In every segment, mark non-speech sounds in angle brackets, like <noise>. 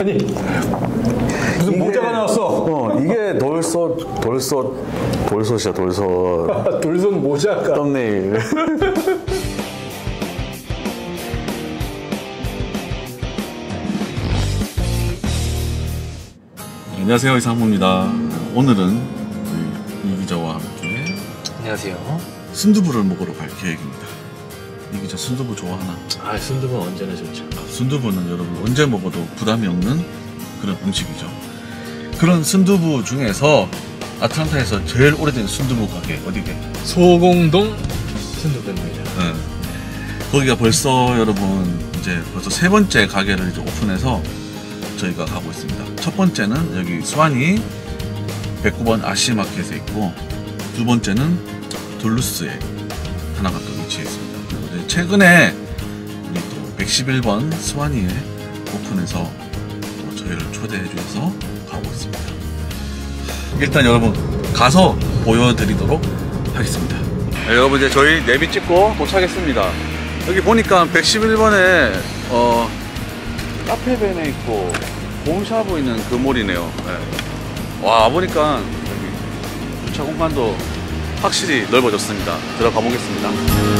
아니 무슨 모자가 나왔어. 어, 이게 돌솥, 돌솥, 돌솥이야, 돌솥. <laughs> 돌손 모자가. 썸네일. 안녕하세요, 이상무입니다. 오늘은 우리 이 기자와 함께 안녕하세요. 순두부를 먹으러 갈 계획입니다. 이 기자 순두부 좋아하나? 아 순두부는 언제나 좋죠. 순두부는 여러분 언제 먹어도 부담이 없는 그런 음식이죠. 그런 순두부 중에서 아틀란타에서 제일 오래된 순두부 가게 어디게? 소공동 순두부입니다. 네. 거기가 벌써 여러분 이제 벌써 세 번째 가게를 이제 오픈해서 저희가 가고 있습니다. 첫 번째는 여기 수완이 109번 아시마켓에 있고 두 번째는 둘루스에 하나가 또 위치해 있습니다. 최근에 우리 또 111번 수완이에 오픈해서 또 저희를 초대해 주셔서 가고 있습니다. 일단 여러분 가서 보여드리도록 하겠습니다. 네, 여러분 이제 저희 내비 찍고 도착했습니다. 여기 보니까 111번에 어 카페벤에 있고 홈샤브 있는 그 몰이네요. 네. 와 보니까 여기 주차 공간도 확실히 넓어졌습니다. 들어가 보겠습니다.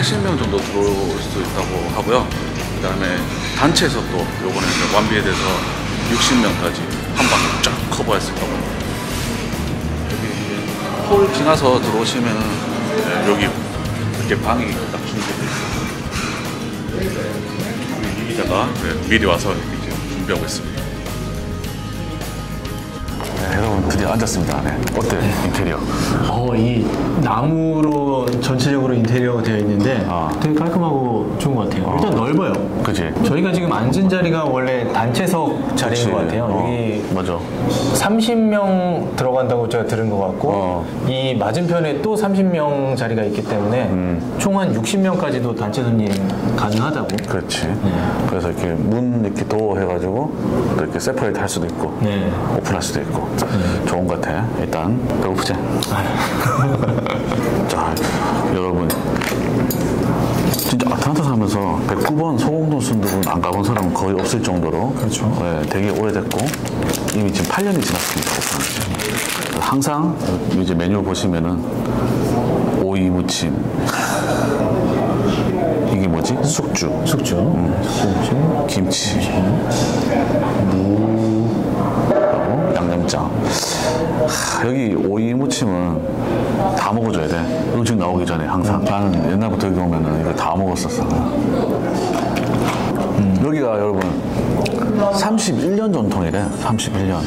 80명 정도 들어올 수 있다고 하고요. 그 다음에 단체에서 또 요번에 완비에 대해서 60명까지 한 방에 쫙 커버할 수 있다고 합니다. 여기 홀 지나서 들어오시면 네, 여기 이렇게 방이 딱 준비되어 있어요 여기다가 네, 미리 와서 이제 준비하고 있습니다. 드디어 앉았습니다. 네. 어때 인테리어? 어, 이 나무로 전체적으로 인테리어가 되어 있는데 아. 되게 깔끔하고 좋은 것 같아요. 일단 넓어요. 그지? 저희가 지금 앉은 자리가 원래 단체석 자리인 것 같아요. 어, 여기 맞아. 30명 들어간다고 제가 들은 것 같고 어. 이 맞은편에 또 30명 자리가 있기 때문에 음. 총한 60명까지도 단체 손님 가능하다고. 그렇지. 그래서 이렇게 문 이렇게 도어 해가지고 또 이렇게 세퍼레이트 할 수도 있고 네. 오픈할 수도 있고 좋은 것 같아. 일단 배고프지? <laughs> 자, 여러분. 진짜 아틀란타 살면서 109번 소공동 순두부는 안 가본 사람은 거의 없을 정도로 그렇죠. 네, 되게 오래됐고 이미 지금 8년이 지났습니다. 항상 이제 메뉴 보시면은 오이 무침 이게 뭐지? 숙주 숙주. 숙주. 김치, 무, 하고 양념장. 하, 여기 오이 무침은 다 먹어줘야 돼. 음식 나오기 전에 항상. 나는 옛날부터 여기 오면은 이거 다 먹었었어. 음, 여기가 여러분 31년 전통이래. 31년.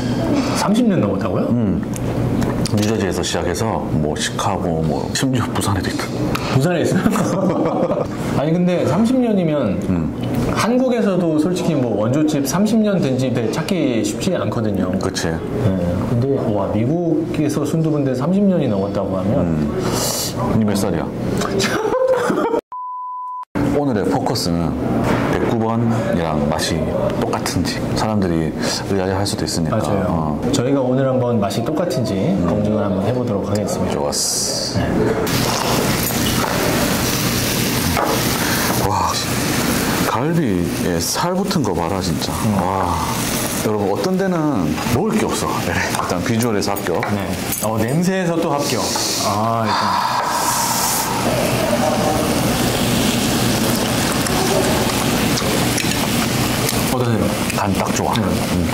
30년 넘었다고요? 뉴저지에서 시작해서 뭐 시카고 뭐 심지어 부산에도 있다. 부산에 있어요? <laughs> 아니 근데 30년이면 한국에서도 솔직히 뭐 원조집 30년 된 집에 찾기 쉽지 않거든요. 그치? 네, 근데 와 미국에서 순두부인데 30년이 넘었다고 하면 니몇 살이야? <laughs> 오늘의 포커스는 109번이랑 맛이 똑같은지 사람들이 의아해할 수도 있으니까 맞아요. 어, 저희가 오늘 한번 맛이 똑같은지 검증을 한번 해보도록 하겠습니다. 좋았어 와 갈비에 살 붙은 거 봐라 진짜 와 여러분 어떤 데는 먹을 게 없어 네, 일단 비주얼에서 합격 네. 어, 냄새에서 또 합격. 아, 일단. 어떠세요? 간 딱 좋아 음.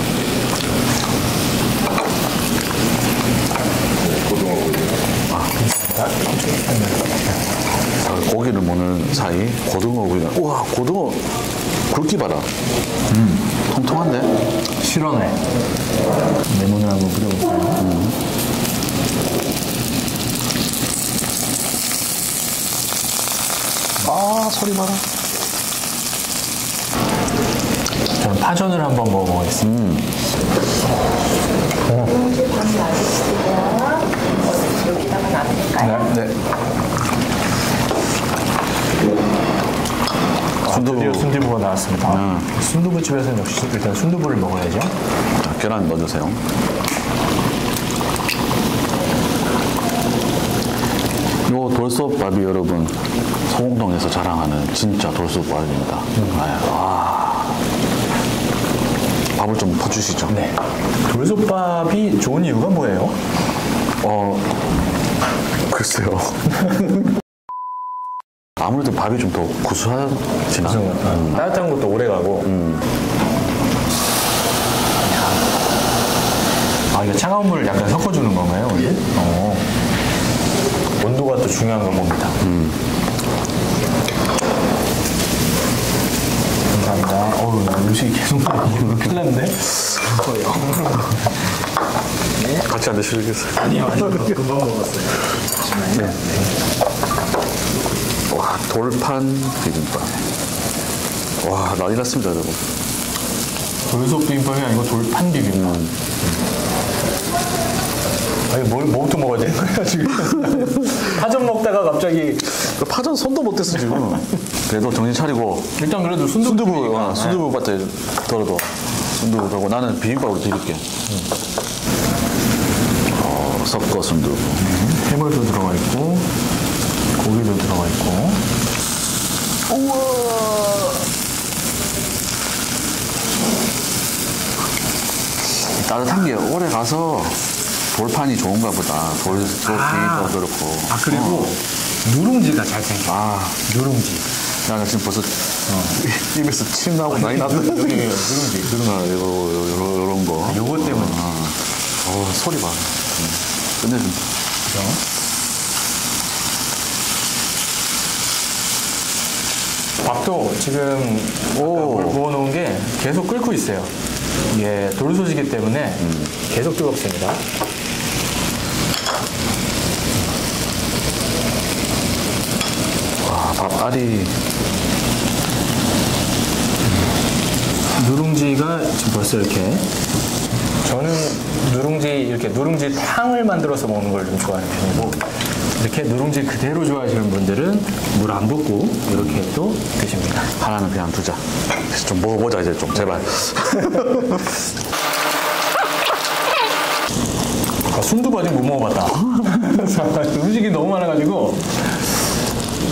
자, 고기를 무는 사이 고등어 구이가 우와 고등어 굵기 봐라 음, 통통한데 실원에 레몬을 한번 뿌려볼까요? 아 소리 봐라 저는 파전을 한번 먹어보겠습니다. 맞으시고요. 여기다가 놔드릴까요? 네. 순두부. 드디어 순두부가 나왔습니다. 순두부 집에서는 역시 일단 순두부를 먹어야죠. 자, 계란 넣어주세요. 요 돌솥밥이 여러분 소공동에서 자랑하는 진짜 돌솥밥입니다. 아, 밥을 좀 퍼주시죠. 네. 돌솥밥이 좋은 이유가 뭐예요? 어, 글쎄요. <laughs> 아무래도 밥이 좀 더 구수하지 나. 음. 따뜻한 것도 오래 가고. 아, 이거 차가운 물을 약간 섞어주는 건가요? 예. 어. 온도가 또 중요한 건 봅니다. 감사합니다. 어우, 나 음식이 계속 나오고 큰일 났네. 같이 안 드시겠어요? 아니요, 아니요. 금방 먹었어요. 네. 와, 돌판 비빔밥. 와, 난리 났습니다, 여러분. 돌솥 비빔밥이 아니고 돌판 비빔밥. 아니, 뭘, 뭐부터 먹어야 되는 거야, 지금? <laughs> 파전 먹다가 갑자기. 파전 손도 못 댔어, 지금. 그래도 정신 차리고. 일단 그래도 순두부. 순두부, 아, 순두부 밭에 덜어도. 순두부 덜고 나는 비빔밥으로 드릴게. 어, 섞어 순두부. 해물도 들어가 있고, 들어가 있고. 따뜻한 게 오래 가서 돌판이 좋은가 보다. 돌, 돌 비빔밥 그렇고. 아, 그리고 누룽지가 잘 생겨. 아, 누룽지. 야, 나 지금 벌써 <laughs> 입에서 침 나오고 난리 났네. 여기, 여기, 누룽지. 아, 이거, 요런, 거. 요거 때문에. 아, 어, 소리 봐. 음. 끝내준다. 그죠? 밥도 지금 오. 물 부어놓은 게 계속 끓고 있어요. 이게 돌솥이기 때문에 계속 뜨겁습니다. 와, 밥알이. 누룽지가 지금 벌써 이렇게 저는 누룽지 이렇게 누룽지 탕을 만들어서 먹는 걸 좀 좋아하는 편이고 이렇게 누룽지 그대로 좋아하시는 분들은 물 안 붓고 이렇게 또 드십니다. 하나는 그냥 두자. 좀 먹어보자, 이제 좀, 제발. <laughs> 아, 순두부 아직 못 먹어봤다. <laughs> 음식이 너무 많아가지고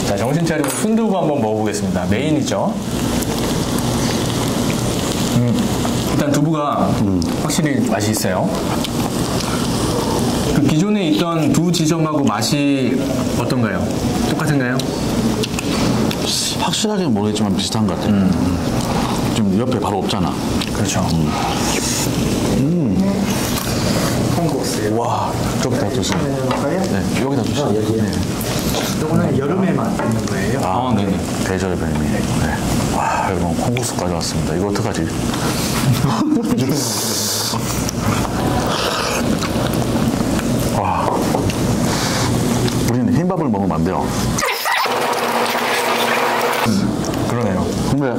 자 정신 차리고 순두부 한번 먹어보겠습니다. 메인이죠. 음, 일단 두부가 확실히 맛이 있어요. 그 기존에 있던 두 지점하고 맛이 어떤가요? 똑같은가요? 확실하게 모르겠지만 비슷한 것 같아요. 음. 지금 옆에 밥 없잖아. 그렇죠. 와, 저기다 주세요. 네, 여기다 주세요. 네. 이거는 여름에만 있는 거예요? 아, 네네. 대절뱀이. 네. 와, 여러분, 콩국수까지 왔습니다. 이거 어떡하지? <laughs> <laughs> 와. 우리는 흰밥을 먹으면 안 돼요. 그러네요. 근데,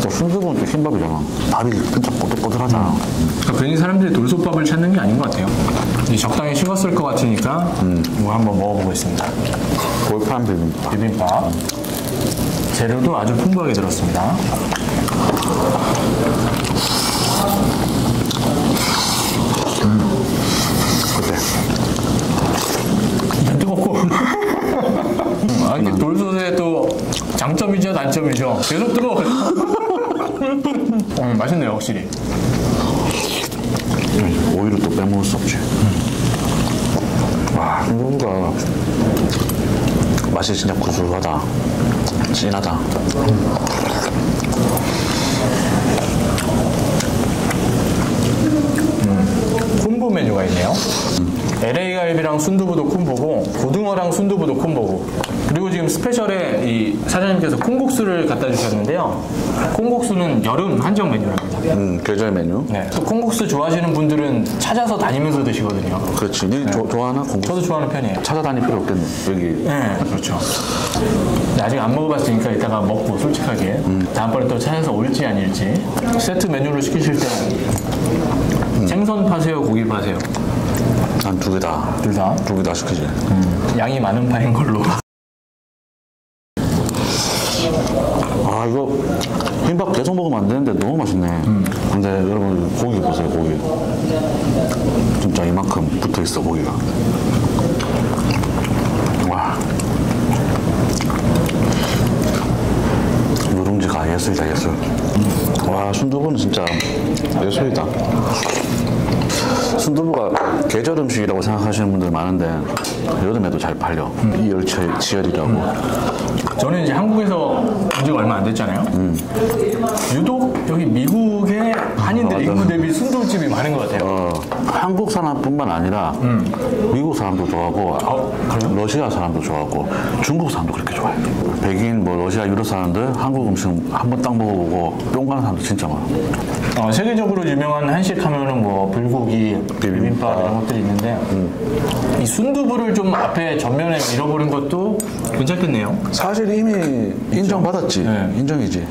저 순두부는 또 흰밥이잖아. 밥이 진짜 꼬들꼬들하잖아. 그러니까 괜히 사람들이 돌솥밥을 찾는 게 아닌 것 같아요. 이 적당히 식었을 것 같으니까 이거 한번 먹어보겠습니다. 골판 비빔밥. 비빔밥. 재료도 아주 풍부하게 들었습니다. 아, 이게 돌솥의 또 장점이죠, 단점이죠. 계속 뜨거워요. <laughs> 음, 맛있네요, 확실히. 오이를 또 빼먹을 수 없지. 와, 순두부가 맛이 진짜 구수하다. 진하다. 콤보 메뉴가 있네요. LA 갈비랑 순두부 도 콤보고 고등어랑 순두부 도 콤보고 그리고 지금 스페셜에 이 사장님께서 콩국수를 갖다 주셨는데요. 콩국수는 여름 한정 메뉴랍니다. 음, 계절 메뉴. 네. 또 콩국수 좋아하시는 분들은 찾아서 다니면서 드시거든요. 그렇지. 니 조- 좋아하나? 공부? 저도 좋아하는 편이에요. 찾아다닐 필요 없겠네. 여기. 네, 그렇죠. 근데 아직 안 먹어봤으니까 이따가 먹고 솔직하게 다음번에 또 찾아서 올지 아닐지 세트 메뉴를 시키실 때 생선 파세요, 고기 파세요? 난 두 개 다. 둘 다. 두 개 다 시키지. 양이 많은 파인 걸로. 아, 이거 흰밥 계속 먹으면 안 되는데 너무 맛있네. 근데 여러분, 고기 보세요, 고기. 진짜 이만큼 붙어 있어, 고기가. 와. 누룽지가 예술이다, 예술. 와, 순두부는 진짜 예술이다. 순두부가 계절 음식이라고 생각하시는 분들 많은데 여름에도 잘 팔려. 이열치열 치열이라고. 저는 이제 한국에서 온 지가 얼마 안 됐잖아요. 유독 여기 미국의 한인들 인구 대비 순두부집이 많은 것 같아요. 어, 한국 사람뿐만 아니라 미국 사람도 좋아하고 러시아 사람도 좋아하고 중국 사람도 그렇게 좋아해요. 백인 뭐 러시아 유럽 사람들 한국 음식 한 번 딱 먹어보고 뿅 가는 사람도 진짜 많아. 어, 세계적으로 유명한 한식 하면은 뭐 불고기, 비빔밥 이런 것들이 있는데 이 순두부를 좀 앞에 전면에 밀어보는 것도 괜찮겠네요. 사실 이미 인정받았지. 네. 인정이지.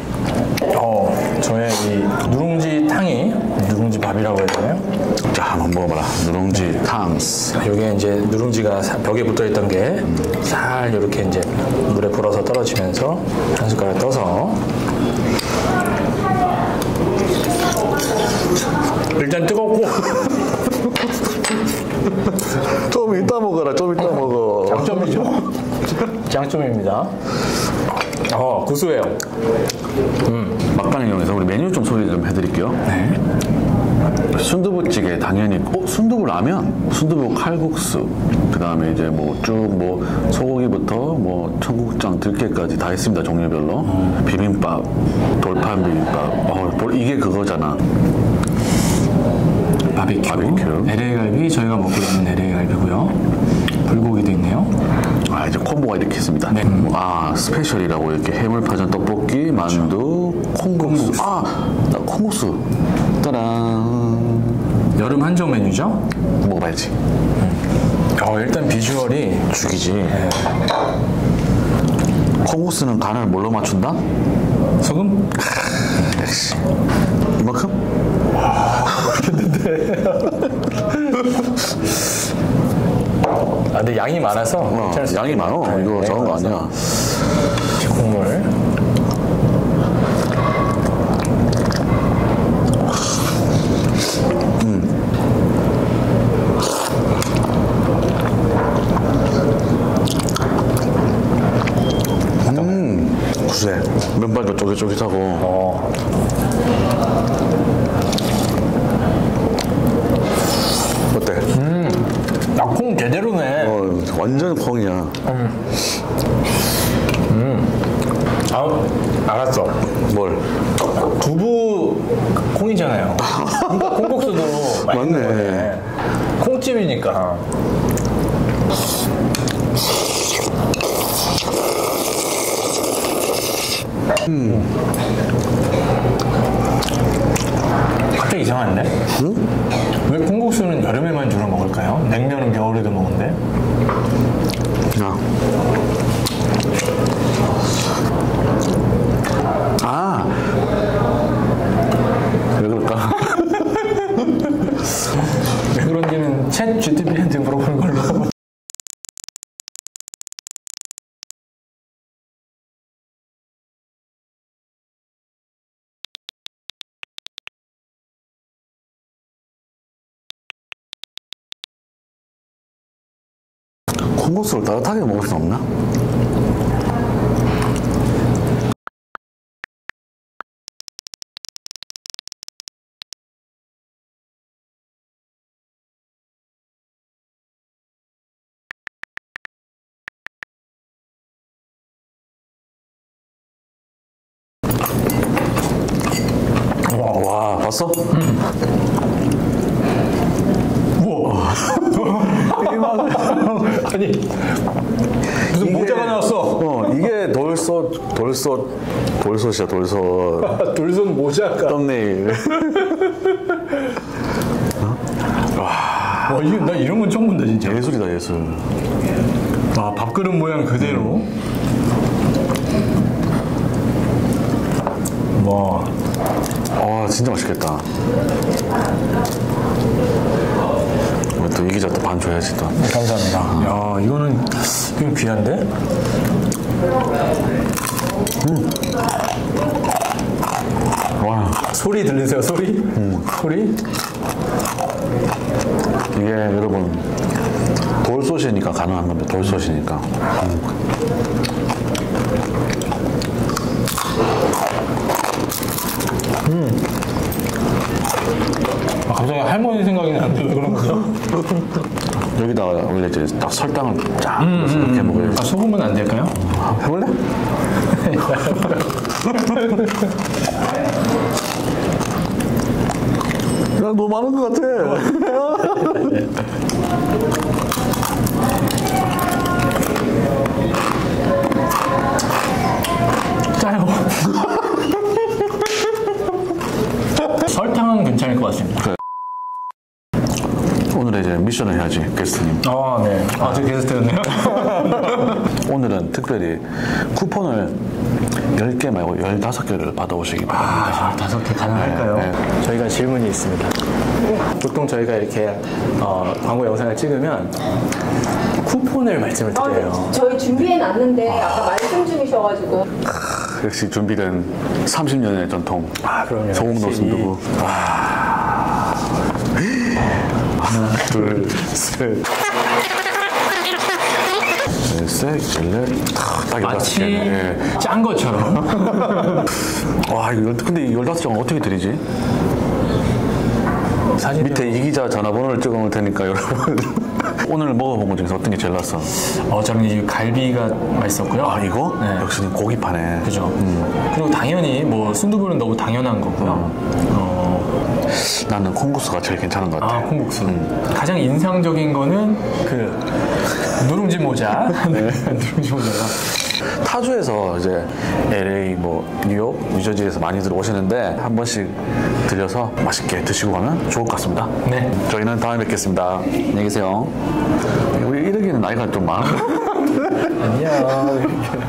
어, 저의 이 누룽지 탕이 누룽지 밥이라고 해야 되나요? 자, 한번 먹어봐라. 누룽지 탕스. 여기에 이제 누룽지가 사- 벽에 붙어 있던 게살 이렇게 이제 물에 불어서 떨어지면서 한 숟가락 떠서 일단 뜨겁고 <laughs> 좀 이따 먹어라. 좀 이따 먹어. <laughs> 장점이죠. 장점입니다. 어 구수해요. 막간을 이용해서 우리 메뉴 좀 소개 좀 해드릴게요. 네. 순두부찌개 당연히 어, 순두부 라면, 순두부 칼국수, 그 다음에 이제 뭐 쭉뭐 소고기부터 뭐 청국장, 들깨까지 다 있습니다 종류별로. 비빔밥, 돌판 비빔밥. 어, 볼- 이게 그거잖아. 바비큐. 바비큐. LA 갈비 저희가 먹고 있는 LA 갈비고요. 아 이제 combo가 이렇게 있습니다. 네. 아 special이라고 이렇게 해물파전 떡볶이, 만두, 콩국수. 아, 나 콩국수. 따란. 여름 한정 메뉴죠. 먹어봐야지. 어 일단 비주얼이 죽이지. 콩국수는 간을 뭘로 맞춘다? 소금 역시. 이만큼? <laughs> 아, 근데 양이 많아서 어, 양이. 많어. 네, 이거 양이 적은 거. 아니야. 국물. 구수해. 면발도 쫄깃쫄깃하고. 어. 어때? 아콩 제대로네. 어, 완전 콩이야. 아, 알았어. 뭘? 두부 콩이잖아요. 그러니까 콩국수도 맞네. 거네. 콩찜이니까. 갑자기 이상한데? 왜 콩국수는 여름에만 주로 먹을까요? 냉면은 겨울에도 먹는데? 야. 아. 왜 그럴까? 왜 그런지는 챗 GTP한테 물어보는 걸로. 콩국수를 따뜻하게 먹을 수 없나? 봤어? 우와. <laughs> 아니, 무슨 모자가 나왔어. 돌솥 돌솥 돌솥이야 돌솥 <laughs> 돌손 모자가. 썸네일 <laughs> 와, 이거, 나 이런 건 처음 본다, 진짜. 예술이다 예술 아, 밥그릇 모양 그대로. 와, 아 진짜 맛있겠다 또 이기자 또 반 줘야지 또 감사합니다. 야, 이거는 좀 귀한데? 와 소리 들리세요, 소리? 소리? 이게 여러분 돌솥이니까 가능한 겁니다 돌솥이니까 아, 갑자기 할머니 생각이 나는데 왜 그런 거죠? 여기다가 원래 이제 딱 설탕을 쫙 넣어서 이렇게 먹어야지 아, 소금은 안 될까요? 해볼래? <laughs> 야, 너무 많은 것 같아. <laughs> 짜요. <laughs> 설탕은 괜찮을 것 같습니다. 오늘의 이제 미션을 해야지, 게스트님. 아, 네. 아, 저 게스트였네요. <laughs> 오늘은 특별히 쿠폰을 10개 말고 15개를 받아오시기 바랍니다. 아, 다섯 개 가능할까요? 네, 저희가 질문이 있습니다. 보통 저희가 이렇게 어, 광고 영상을 찍으면 쿠폰을 말씀을 드려요. 아, 저희 준비해 놨는데 아까 말씀 중이셔가지고 역시 준비된 30년의 전통. 아, 그럼요. 소금도. 순두부. 하나, 둘, 셋. 넷, 셋, 넷, 딱 마치 개. 예. 짠 것처럼. <laughs> 와, 이거 열- 근데 이 15장은 어떻게 드리지? 밑에 이 기자 전화번호를 찍어 놓을 테니까 <laughs> 여러분. 오늘 먹어본 것 중에서 어떤 게 제일 낫어? 어, 저는 이 갈비가 맛있었고요. 아, 이거? 네. 역시 고기파네. 그죠. 그리고 당연히 뭐 순두부는 너무 당연한 거고요. 어, 나는 콩국수가 제일 괜찮은 것 같아. 아, 콩국수. 가장 인상적인 거는 그 누룽지 모자. <laughs> 네. 누룽지 모자가. 타주에서 이제 LA, 뭐 뉴욕, 뉴저지에서 많이들 오시는데 한 번씩 들려서 맛있게 드시고 가면 좋을 것 같습니다. 네. 저희는 다음에 뵙겠습니다. 안녕히 계세요. 우리 이러기는 나이가 좀 많아. <laughs> 안녕.